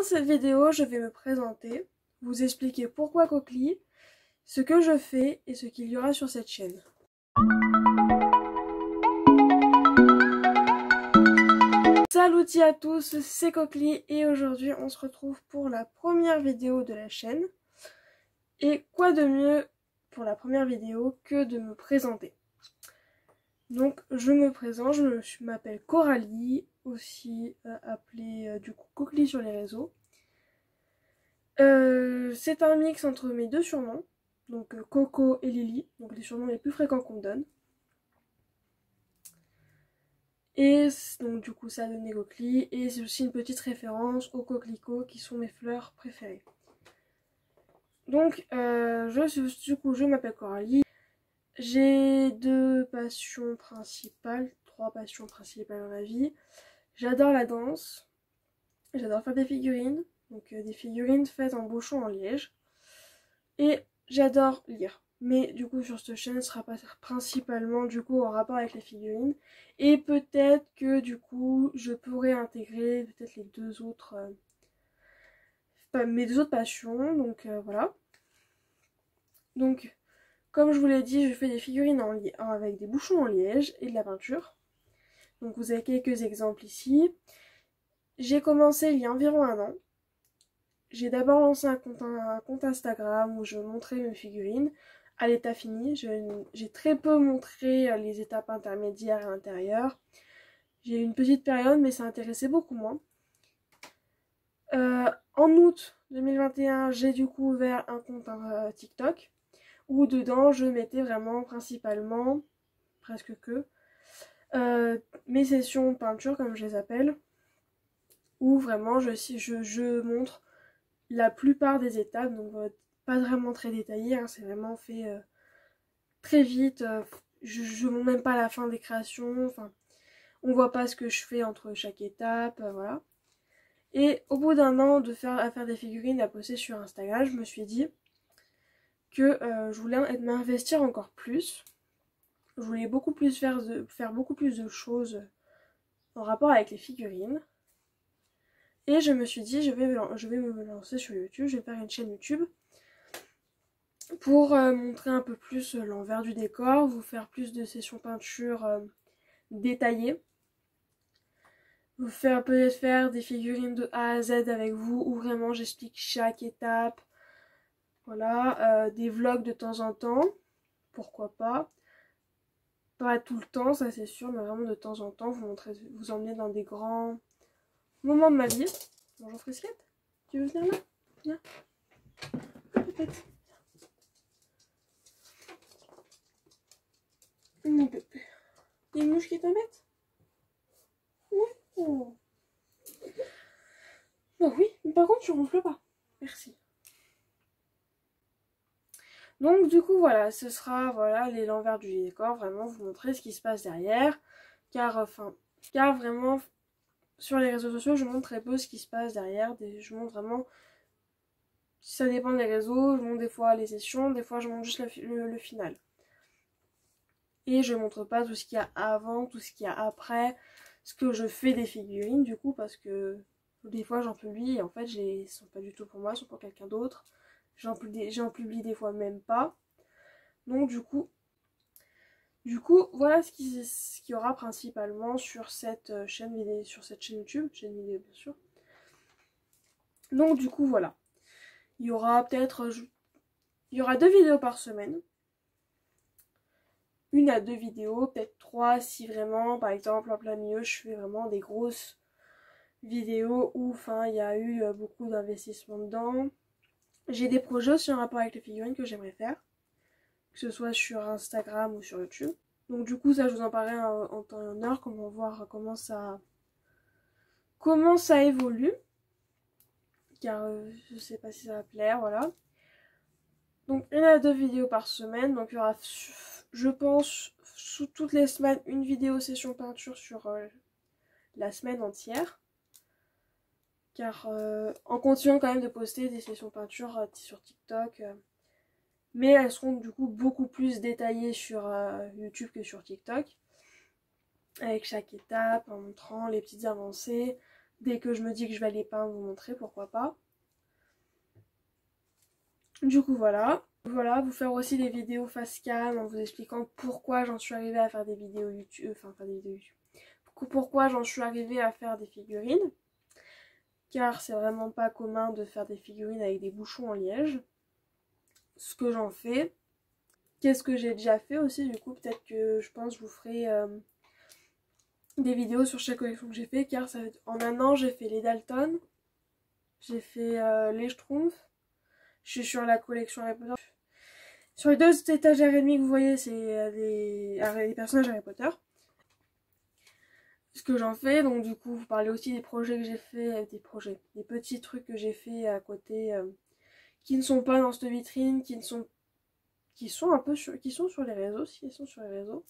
Dans cette vidéo, je vais me présenter, vous expliquer pourquoi Coquely, ce que je fais et ce qu'il y aura sur cette chaîne. Salut à tous, c'est Coquely et aujourd'hui on se retrouve pour la première vidéo de la chaîne. Et quoi de mieux pour la première vidéo que de me présenter? Donc je me présente, je m'appelle Coralie, aussi euh, appelée euh, du coup Coquely sur les réseaux. Euh, c'est un mix entre mes deux surnoms, donc Coco et Lily, donc les surnoms les plus fréquents qu'on me donne. Et donc du coup ça donne Coquely, et c'est aussi une petite référence aux coquelicots qui sont mes fleurs préférées. Donc, je, du coup, je m'appelle Coralie. J'ai deux passions principales, trois passions principales dans la vie. J'adore la danse, j'adore faire des figurines, donc euh, des figurines faites en bouchon en liège. Et j'adore lire. Mais du coup sur cette chaîne ce sera principalement du coup en rapport avec les figurines. Et peut-être que du coup je pourrais intégrer peut-être les deux autres euh, mes deux autres passions. Donc voilà. Donc, comme je vous l'ai dit, je fais des figurines en avec des bouchons en liège et de la peinture. Donc vous avez quelques exemples ici. J'ai commencé il y a environ un an. J'ai d'abord lancé un compte, Instagram où je montrais mes figurines à l'état fini. J'ai très peu montré les étapes intermédiaires et intérieures. J'ai eu une petite période mais ça intéressait beaucoup moins. Euh, en août 2021, j'ai du coup ouvert un compte euh, TikTok où dedans je mettais vraiment principalement, presque que, euh, mes sessions peinture comme je les appelle, où vraiment je, montre la plupart des étapes, donc euh, pas vraiment très détaillé, hein, c'est vraiment fait euh, très vite, je, montre même pas la fin des créations, enfin on voit pas ce que je fais entre chaque étape, voilà. Et au bout d'un an de faire à faire des figurines à poster sur Instagram, je me suis dit que je voulais m'investir encore plus. Je voulais beaucoup plus faire, beaucoup plus de choses en rapport avec les figurines. Et je me suis dit, je vais, je vais me lancer sur YouTube, je vais faire une chaîne YouTube pour euh, montrer un peu plus l'envers du décor, vous faire plus de sessions peinture euh, détaillées. Vous faire peut-être faire des figurines de A à Z avec vous où vraiment j'explique chaque étape, voilà, euh, des vlogs de temps en temps, pourquoi pas. Pas tout le temps, ça c'est sûr, mais vraiment de temps en temps, vous montrer, vous emmener dans des grands moments de ma vie. Bonjour Frisquette, tu veux venir là? Viens. Peut-être. Mon bébé. Il y a une mouche qui t'embête Oui. Oh. Bah oui, mais par contre tu ronfles pas. Donc du coup voilà, ce sera voilà l'envers du décor, vraiment vous montrer ce qui se passe derrière. Car enfin, car vraiment sur les réseaux sociaux je montre très peu ce qui se passe derrière. Je montre vraiment ça dépend des réseaux, je montre des fois les sessions, des fois je montre juste le, final. Et je montre pas tout ce qu'il y a avant, tout ce qu'il y a après, ce que je fais des figurines du coup parce que des fois j'en publie et en fait ils sont pas du tout pour moi, sont pour quelqu'un d'autre. J'en publie, des fois même pas. Donc du coup, du coup, voilà ce qu'il y aura principalement sur cette euh, chaîne vidéo, sur cette chaîne YouTube, chaîne vidéo bien sûr. Donc du coup, voilà. Il y aura peut-être, il y aura deux vidéos par semaine. Une à deux vidéos, peut-être trois si vraiment, par exemple, en plein milieu, je fais vraiment des grosses vidéos où, enfin, il y a eu euh, beaucoup d'investissement dedans. J'ai des projets aussi en rapport avec les figurines que j'aimerais faire. Que ce soit sur Instagram ou sur YouTube. Donc du coup ça je vous en parlerai en, temps et en heure, comment voir comment ça comment ça évolue. Car euh, je sais pas si ça va plaire, voilà. Donc une à deux vidéos par semaine. Donc il y aura je pense sous toutes les semaines une vidéo session peinture sur euh, la semaine entière car euh, en continuant quand même de poster des sessions peinture euh, sur TikTok, euh, mais elles seront du coup beaucoup plus détaillées sur YouTube que sur TikTok, avec chaque étape, en montrant les petites avancées, dès que je me dis que je vais les peindre, vous montrer, pourquoi pas. Du coup, voilà. Voilà, vous faire aussi des vidéos face cam en vous expliquant pourquoi j'en suis arrivée à faire des vidéos YouTube. Enfin, pas des vidéos YouTube. Pourquoi j'en suis arrivée à faire des figurines. Car c'est vraiment pas commun de faire des figurines avec des bouchons en liège. Ce que j'en fais. Qu'est-ce que j'ai déjà fait aussi, du coup, peut-être que je pense que je vous ferai euh, des vidéos sur chaque collection que j'ai fait. Car en un an, j'ai fait les Dalton. J'ai fait euh, les Schtroumpfs je suis sur la collection Harry Potter. Sur les deux étagères et demi que vous voyez, c'est des, euh, personnages Harry Potter. Ce que j'en fais, donc du coup, vous parlez aussi des projets que j'ai fait, euh, des projets, des petits trucs que j'ai fait à côté, euh, qui ne sont pas dans cette vitrine, qui ne sont, qui sont un peu sur, qui sont sur les réseaux, si ils sont sur les réseaux,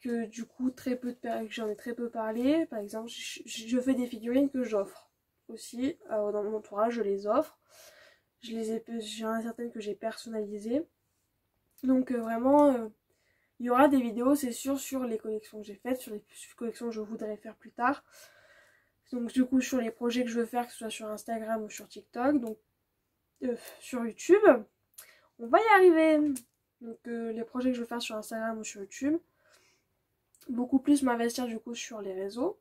que du coup très peu de j'en ai très peu parlé. Par exemple, je, fais des figurines que j'offre aussi dans mon entourage, je les offre. Je les ai, j'en ai certaines que j'ai personnalisées. Donc euh, vraiment, euh, il y aura des vidéos, c'est sûr, sur les collections que j'ai faites, sur les collections que je voudrais faire plus tard. Donc du coup, sur les projets que je veux faire, que ce soit sur Instagram ou sur TikTok, donc euh, sur YouTube, on va y arriver. Donc les projets que je veux faire sur Instagram ou sur YouTube. Beaucoup plus m'investir du coup sur les réseaux.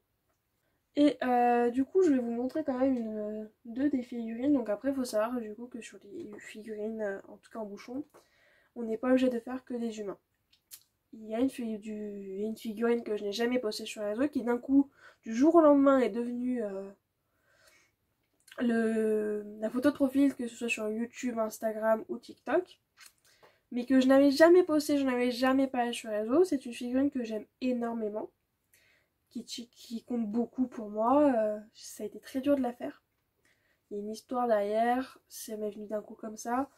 Et euh, du coup, je vais vous montrer quand même euh, deux des figurines. Donc après, il faut savoir du coup que sur les figurines, euh, en tout cas en bouchon, on n'est pas obligé de faire que des humains. Il y a une, figurine que je n'ai jamais postée sur les réseaux qui d'un coup, du jour au lendemain, est devenue le, la photo de profil, que ce soit sur YouTube, Instagram ou TikTok. Mais que je n'avais jamais postée, je n'avais jamais parlé sur les réseaux. C'est une figurine que j'aime énormément qui, compte beaucoup pour moi. Euh, ça a été très dur de la faire. Il y a une histoire derrière, ça m'est venu d'un coup comme ça.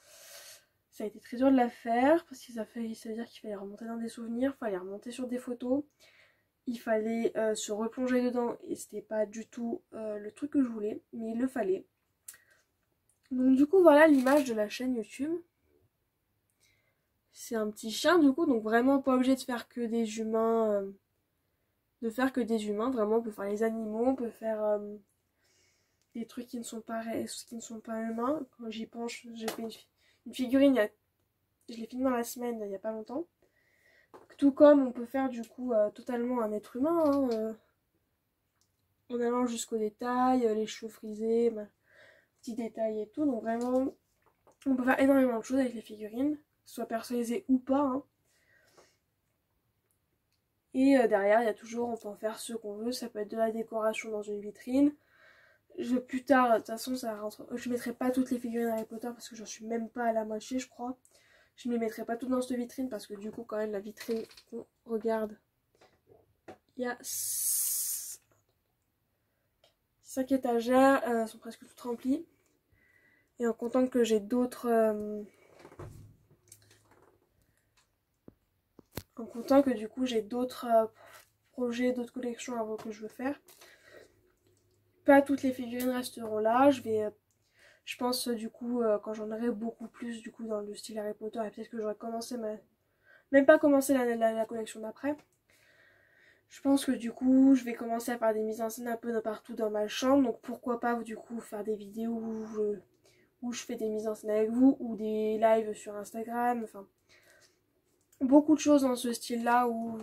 Ça a été très dur de la faire parce que ça, fait, ça veut dire qu'il fallait remonter dans des souvenirs, il fallait remonter sur des photos, il fallait euh, se replonger dedans et c'était pas du tout euh, le truc que je voulais, mais il le fallait. Donc du coup voilà l'image de la chaîne YouTube. C'est un petit chien du coup, donc vraiment pas obligé de faire que des humains de faire que des humains, vraiment on peut faire les animaux, on peut faire euh, des trucs qui ne sont pas humains. Quand j'y pense, j'ai fait une, figurine, je l'ai filmée dans la semaine, il n'y a pas longtemps. Tout comme on peut faire du coup euh, totalement un être humain, hein, euh, en allant jusqu'aux détails, les cheveux frisés, petits détails et tout. Donc vraiment, on peut faire énormément de choses avec les figurines, soit personnalisées ou pas. Hein. Et euh, derrière, il y a toujours, on peut en faire ce qu'on veut. Ça peut être de la décoration dans une vitrine. Plus tard, de toute façon, ça rentre. Je mettrai pas toutes les figurines Harry Potter parce que j'en suis même pas à la moitié, je crois. Je ne les mettrai pas toutes dans cette vitrine parce que du coup, quand même, la vitrine, on regarde, il y a 5 étagères, elles euh, sont presque toutes remplies. Et en comptant que j'ai d'autres. Euh, en comptant que du coup j'ai d'autres euh, projets, d'autres collections avant que je veux faire. Pas toutes les figurines resteront là, je vais, euh, je pense du coup euh, quand j'en aurai beaucoup plus du coup dans le style Harry Potter et peut-être que j'aurai commencé ma... même pas commencé la, la, collection d'après. Je pense que du coup je vais commencer à faire des mises en scène un peu de partout dans ma chambre, donc pourquoi pas du coup faire des vidéos où je, où je fais des mises en scène avec vous ou des lives sur Instagram, enfin beaucoup de choses dans ce style-là où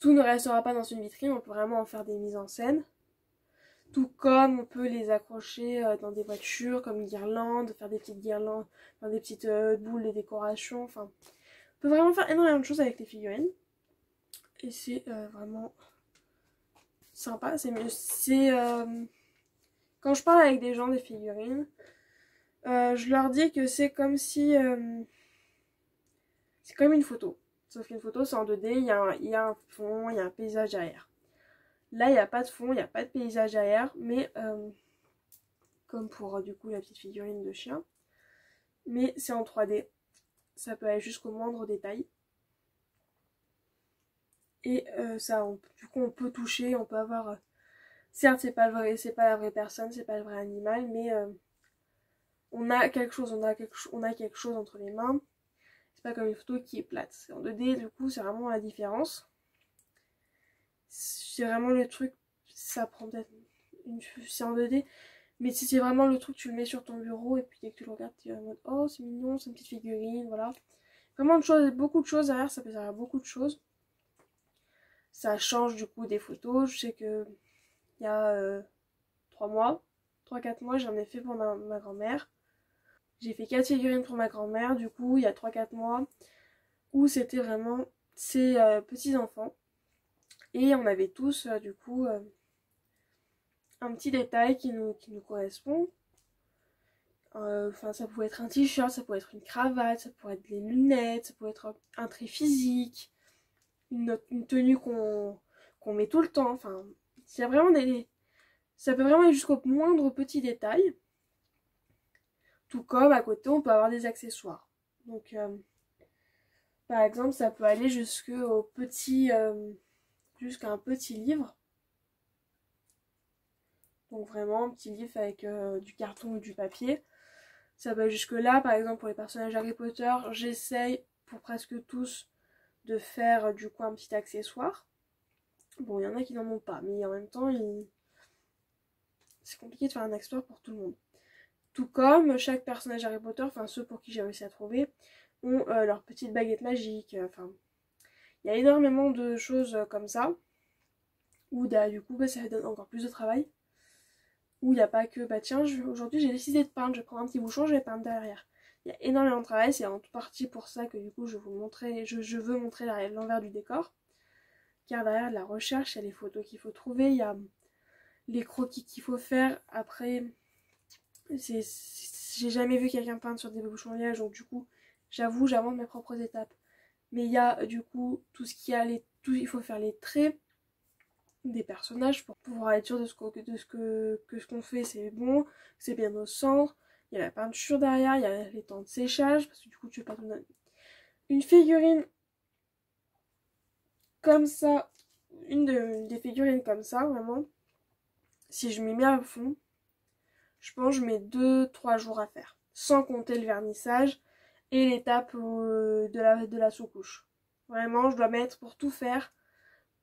tout ne restera pas dans une vitrine, on peut vraiment en faire des mises en scène. Tout comme on peut les accrocher euh, dans des voitures comme une guirlande, faire des petites guirlandes, faire des petites euh, boules de décoration, enfin... On peut vraiment faire énormément de choses avec les figurines. Et c'est euh, vraiment sympa. C'est C'est... Quand je parle avec des gens des figurines, je leur dis que c'est comme si c'est comme une photo. Sauf qu'une photo, c'est en 2D, il y, il y, a un, fond, il y a un paysage derrière. Là, il n'y a pas de fond, il n'y a pas de paysage derrière, mais euh, comme pour euh, du coup la petite figurine de chien. Mais c'est en 3D. Ça peut aller jusqu'au moindre détail. Et euh, ça, du coup, on peut toucher, on peut avoir. certes, c'est pas c'est pas la vraie personne, c'est pas le vrai animal, mais on a quelque chose, on a quelque, chose entre les mains comme une photo qui est plate. C'est en 2D, du coup, c'est vraiment la différence. C'est vraiment le truc, ça prend peut-être une c'est en 2D mais si c'est vraiment le truc tu le mets sur ton bureau et puis dès que tu le regardes tu es en mode oh c'est mignon c'est une petite figurine voilà. Vraiment de choses beaucoup de choses derrière ça peut servir à beaucoup de choses. Ça change du coup des photos je sais que il y a 3 euh, mois 3-4 mois j'en ai fait pour ma, grand-mère. J'ai fait 4 figurines pour ma grand-mère du coup il y a 3-4 mois où c'était vraiment ses euh, petits enfants et on avait tous euh, du coup un petit détail qui nous, qui nous correspond. Euh, enfin, ça pouvait être un t-shirt, ça pouvait être une cravate, ça pourrait être des lunettes, ça pouvait être un trait physique, une, tenue qu'on met tout le temps. Enfin. Ça peut vraiment aller jusqu'au moindre petit détail. Tout comme à côté, on peut avoir des accessoires. Donc, euh, par exemple, ça peut aller jusqu'au petit. Euh, jusqu'à petit livre donc vraiment un petit livre avec euh, du carton ou du papier. Ça va jusque là, par exemple pour les personnages Harry Potter, j'essaye pour presque tous de faire euh, du coup un petit accessoire. Bon, il y en a qui n'en ont pas, mais en même temps, c'est compliqué de faire un accessoire pour tout le monde. Tout comme chaque personnage Harry Potter, enfin ceux pour qui j'ai réussi à trouver, ont euh, leur petite baguette magique. Enfin, il y a énormément de choses comme ça. Ou du coup, bah, ça donne encore plus de travail où il n'y a pas que bah tiens aujourd'hui j'ai décidé de peindre, je prends un petit bouchon, je vais peindre derrière. Il y a énormément de travail, c'est en partie pour ça que du coup je, vous montrer, je, veux montrer l'envers du décor. Car derrière la recherche, il y a les photos qu'il faut trouver, il y a les croquis qu'il faut faire. Après, j'ai jamais vu quelqu'un peindre sur des bouchons liège, donc du coup j'avoue j'invente mes propres étapes. Mais il y a du coup tout ce qui a il faut faire les traits, des personnages pour pouvoir être sûr de ce que, ce qu'on fait c'est bon, c'est bien au centre. Il y a la peinture derrière, il y a les temps de séchage, parce que du coup tu veux pas donner une figurine comme ça, une des figurines comme ça, vraiment. Si je m'y mets à fond, je pense que je mets 2-3 jours à faire. Sans compter le vernissage et l'étape euh, de la, de sous-couche. Vraiment, je dois mettre pour tout faire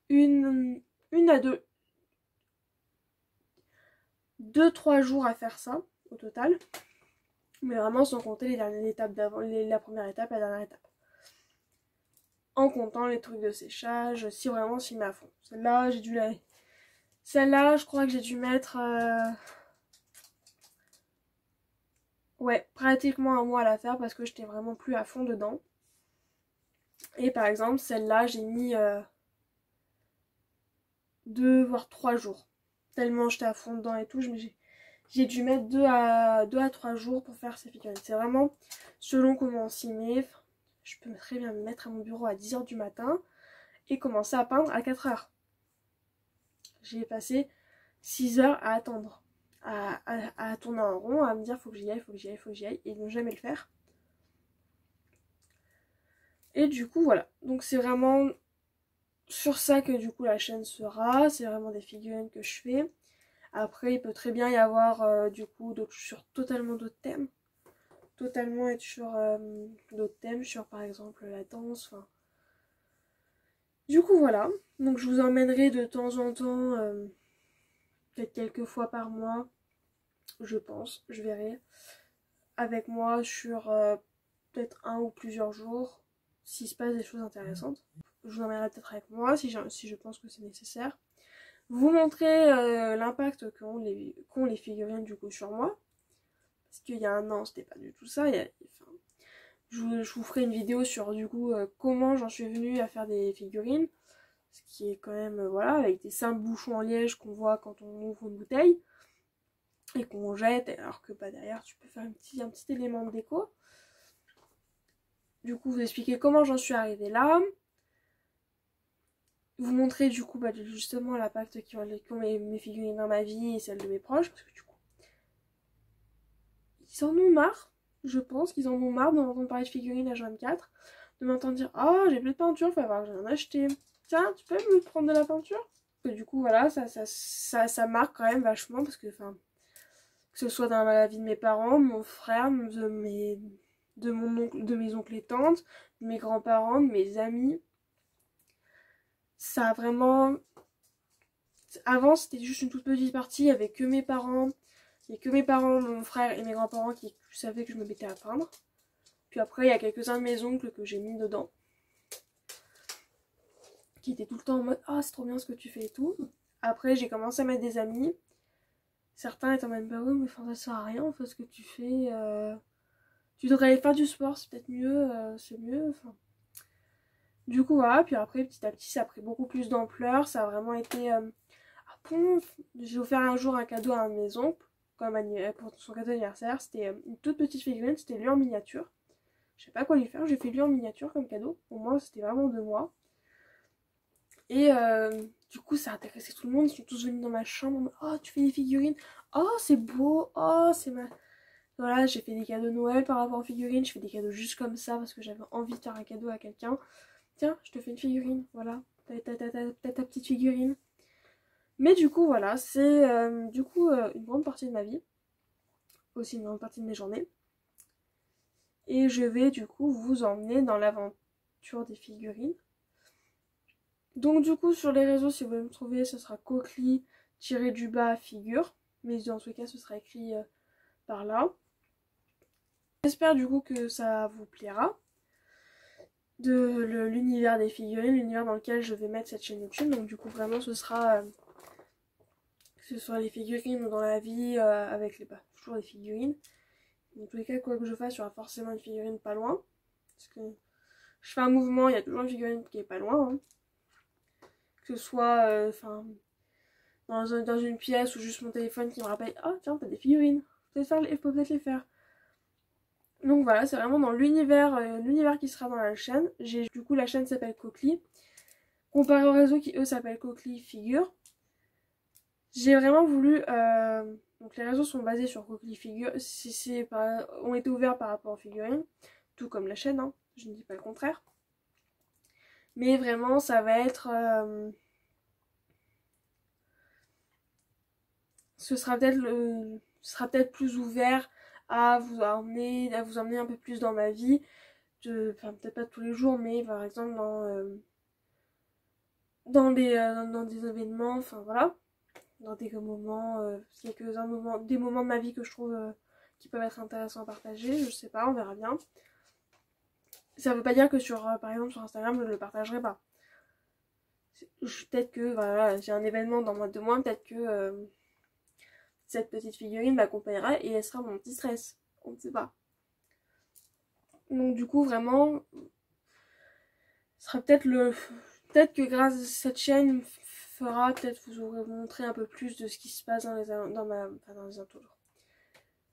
une, une à deux. Deux, trois jours à faire ça au total. Mais vraiment sans compter les dernières étapes d'avant, la première étape et la dernière étape. En comptant les trucs de séchage, si vraiment s'y met à fond. Celle-là, j'ai dû la. Celle-là, je crois que j'ai dû mettre. Euh, ouais, pratiquement un mois à la faire parce que j'étais vraiment plus à fond dedans. Et par exemple, celle-là, j'ai mis. Euh, deux voire trois jours. Tellement j'étais à fond dedans et tout, j'ai dû mettre deux à, deux à 3 jours pour faire ces figurines. C'est vraiment selon comment on s'y met. Je peux très bien me mettre à mon bureau à 10h du matin et commencer à peindre à 4h. J'ai passé 6 heures à attendre, à, tourner en rond, à me dire faut que j'y aille, faut que j'y aille, faut que j'y aille, et ne jamais le faire. Et du coup voilà, donc c'est vraiment sur ça que du coup la chaîne sera. C'est vraiment des figurines que je fais. Après, il peut très bien y avoir euh, du coup sur totalement d'autres thèmes. Totalement être sur euh, d'autres thèmes, sur par exemple la danse. Enfin. Du coup voilà. Donc je vous emmènerai de temps en temps, euh, peut-être quelques fois par mois, je pense, je verrai, avec moi sur peut-être un ou plusieurs jours, s'il se passe des choses intéressantes je vous emmènerai peut-être avec moi si, je pense que c'est nécessaire. Vous montrer euh, l'impact qu'ont les, figurines du coup sur moi. Parce qu'il y a un an, c'était pas du tout ça. je, vous, ferai une vidéo sur du coup euh, comment j'en suis venue à faire des figurines. Ce qui est quand même, euh, voilà, avec des simples bouchons en liège qu'on voit quand on ouvre une bouteille. Et qu'on jette, alors que bah, derrière tu peux faire un petit, un petit élément de déco. Du coup, vous expliquer comment j'en suis arrivée là. Vous montrer du coup bah, justement l'impact qu'ont mes, mes figurines dans ma vie et celle de mes proches parce que du coup ils en ont marre. Je pense qu'ils en ont marre de m'entendre parler de figurines à 24 de m'entendre dire oh j'ai plus de peinture il faut avoir que j'en acheté. Tiens tu peux me prendre de la peinture? Du coup voilà ça ça, ça ça marque quand même vachement parce que enfin que ce soit dans la vie de mes parents mon frère de mes de mon oncle de mes oncles et tantes de mes grands-parents de mes amis ça a vraiment Avant, c'était juste une toute petite partie avec que mes parents. Il que mes parents, mon frère et mes grands-parents qui savaient que je me mettais à peindre. Puis après, il y a quelques-uns de mes oncles que j'ai mis dedans. Qui étaient tout le temps en mode Ah, c'est trop bien ce que tu fais et tout. Après, j'ai commencé à mettre des amis. Certains étant même pas oui, mais ça sert à rien, fait ce que tu fais. Euh, tu devrais aller faire du sport, c'est peut-être mieux, euh, c'est mieux. Enfin. Du coup, voilà, puis après, petit à petit, ça a pris beaucoup plus d'ampleur. Ça a vraiment été. Euh... Ah J'ai offert un jour un cadeau à un de mes oncles, pour son cadeau d'anniversaire. C'était une toute petite figurine, c'était lui en miniature. Je sais pas quoi lui faire, j'ai fait lui en miniature comme cadeau. Au moins, c'était vraiment de moi. Et du coup, ça a intéressé tout le monde. Ils sont tous venus dans ma chambre. Oh, tu fais des figurines. Oh, c'est beau. Oh, c'est ma. Voilà, j'ai fait des cadeaux de Noël par rapport aux figurines. Je fais des cadeaux juste comme ça parce que j'avais envie de faire un cadeau à quelqu'un. Tiens, je te fais une figurine. Voilà. T'as ta, petite figurine. Mais du coup, voilà, c'est euh, du coup euh, une grande partie de ma vie. Aussi une grande partie de mes journées. Et je vais du coup vous emmener dans l'aventure des figurines. Donc du coup sur les réseaux si vous voulez me trouver ce sera coquely tiré du bas figure. Mais tous les cas ce sera écrit euh, par là. J'espère du coup que ça vous plaira. De l'univers des figurines, l'univers dans lequel je vais mettre cette chaîne YouTube. Donc du coup vraiment ce sera euh, que ce soit les figurines ou dans la vie euh, avec les bah, toujours les figurines. Dans tous les cas quoi que je fasse il y aura forcément une figurine pas loin. Parce que je fais un mouvement, il y a toujours une figurine qui est pas loin. Hein que ce soit euh, dans, une pièce ou juste mon téléphone qui me rappelle ah tiens t'as des figurines. Peut faire peut peut-être les faire donc voilà c'est vraiment dans l'univers euh, l'univers qui sera dans la chaîne. J'ai du coup la chaîne s'appelle Coquely comparé au réseau qui eux s'appelle Coquely Figure. J'ai vraiment voulu euh, donc les réseaux sont basés sur Coquely Figure. Si ont été ouverts par rapport aux figurines tout comme la chaîne hein, je ne dis pas le contraire mais vraiment, ça va être... Euh, ce sera peut-être le... sera peut-être plus ouvert à vous emmener, à vous emmener un peu plus dans ma vie. De, enfin, peut-être pas tous les jours, mais par exemple dans... Euh, dans, des, euh, dans des événements, enfin voilà, dans des moments, quelques un moment, des moments de ma vie que je trouve qui peuvent être intéressants à partager, je sais pas, on verra bien ça veut pas dire que sur euh, par exemple sur Instagram je ne le partagerai pas. Peut-être que voilà j'ai un événement dans moins de mois peut-être que euh, cette petite figurine m'accompagnera et elle sera mon petit stress. On ne sait pas. Donc du coup vraiment ce sera peut-être le peut-être que grâce à cette chaîne fera peut-être vous montrer un peu plus de ce qui se passe dans les dans ma dans les entours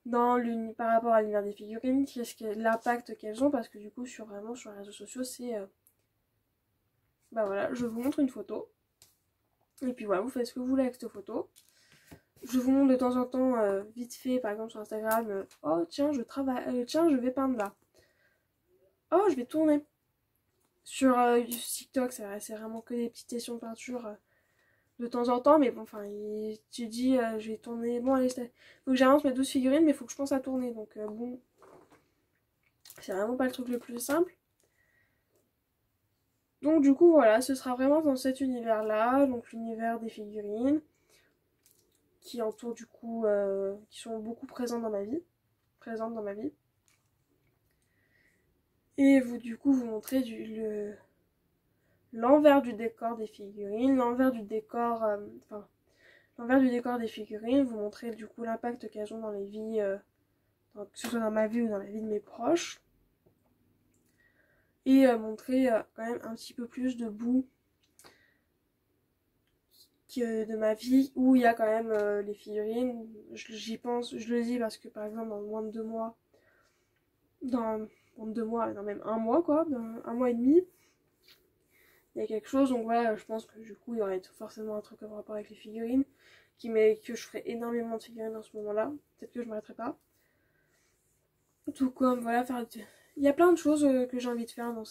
dans par rapport à l'univers des figurines, qu'est-ce que l'impact qu'elles ont, parce que du coup, sur vraiment sur les réseaux sociaux, c'est. Euh, bah voilà, je vous montre une photo. Et puis voilà, vous faites ce que vous voulez avec cette photo. Je vous montre de temps en temps, euh, vite fait, par exemple sur Instagram, euh, oh tiens, je travaille, tiens, je vais peindre là. Oh, je vais tourner. Sur TikTok, c'est vraiment que des petites sessions de peinture de temps en temps, mais bon, enfin, tu dis, euh, je vais tourner, bon, allez, faut que j'avance mes 12 figurines, mais faut que je pense à tourner, donc euh, bon, c'est vraiment pas le truc le plus simple. Donc du coup, voilà, ce sera vraiment dans cet univers-là, donc l'univers des figurines, qui entourent du coup, euh, qui sont beaucoup présents dans ma vie, présentes dans ma vie. Et vous, du coup, vous montrer du, le, l'envers du décor des figurines, l'envers du décor, euh, enfin, l'envers du décor des figurines, vous montrer du coup l'impact qu'elles ont dans les vies, euh, que ce soit dans ma vie ou dans la vie de mes proches. Et euh, montrer quand même un petit peu plus de bout que de ma vie où il y a quand même les figurines. J'y pense, je le dis parce que par exemple dans moins de deux mois, dans deux mois, dans même un mois quoi, un mois et demi, il y a quelque chose. Donc voilà, je pense que du coup, il y aurait forcément un truc en rapport avec les figurines. Qui que je ferai énormément de figurines en ce moment-là. Peut-être que je m'arrêterai pas. Tout comme, voilà, faire... Il y a plein de choses euh, que j'ai envie de faire dans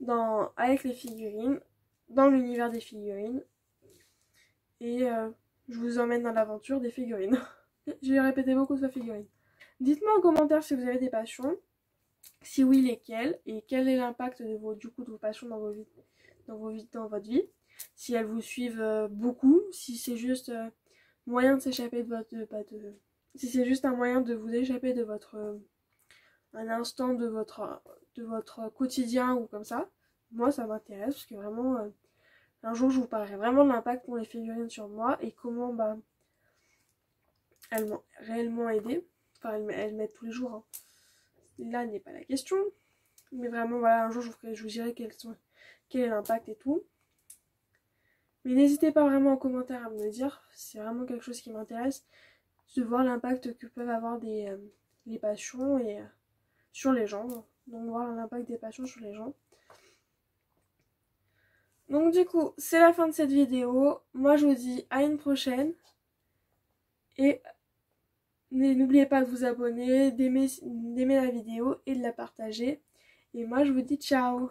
dans... avec les figurines. Dans l'univers des figurines. Et euh, je vous emmène dans l'aventure des figurines. j'ai répété beaucoup de fois figurines. Dites-moi en commentaire si vous avez des passions. Si oui, lesquelles. Et quel est l'impact de vos, du coup, de vos passions dans vos vies dans, votre vie. si elles vous suivent euh, beaucoup, si c'est juste euh, moyen de s'échapper de votre... De, de, si c'est juste un moyen de vous échapper de votre... Euh, un instant de votre, de votre quotidien ou comme ça, moi ça m'intéresse parce que vraiment... un jour je vous parlerai vraiment de l'impact qu'ont les figurines sur moi et comment bah, elles m'ont réellement aidé. Enfin elles, m'aident tous les jours. Hein. Là n'est pas la question. Mais vraiment voilà, un jour je vous, dirai quel est l'impact et tout. Mais n'hésitez pas vraiment en commentaire à me le dire, c'est vraiment quelque chose qui m'intéresse, de voir l'impact que peuvent avoir euh, les passions et, euh, sur les gens. Donc voir l'impact des passions sur les gens. Donc du coup, c'est la fin de cette vidéo. Moi je vous dis à une prochaine. Et n'oubliez pas de vous abonner, d'aimer la vidéo et de la partager. Et moi je vous dis ciao